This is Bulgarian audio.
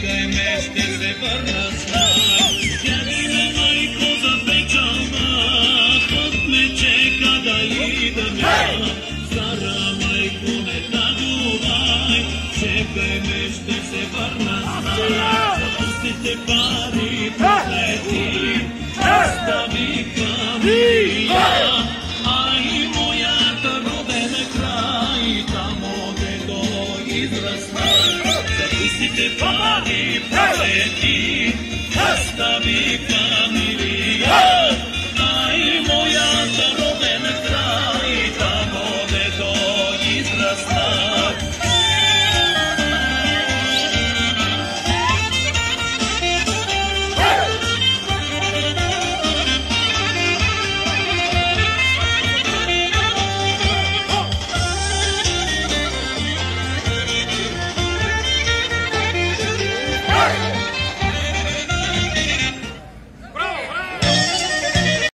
čekaj me ще се върна слай. Jedina majko запечална, път ме чека да идем я. Стара майко не таговай, чекай ме ще се върна слай. Пустите пари пролети, остави камия, а Istite pari preleti, nastavi familija. Aj moja zaroben kraj, tamo gde to izrasta.